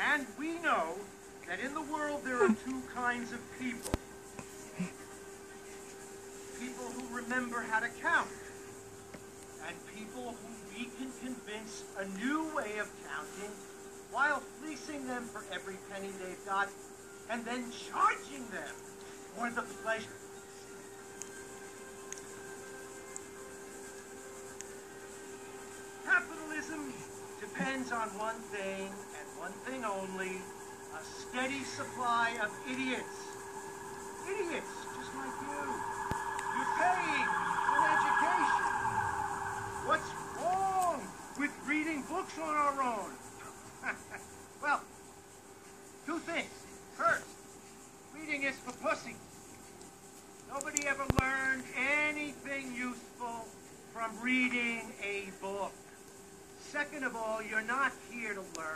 And we know that in the world there are two kinds of people. People who remember how to count. And people who we can convince a new way of counting while fleecing them for every penny they've got and then charging them for the pleasure. Capitalism depends on one thing and one thing only, a steady supply of idiots. Idiots, just like you. You're paying for an education. What's wrong with reading books on our own? well, two things. First, reading is for pussies. Nobody ever learned anything useful from reading a book. Second of all, you're not here to learn.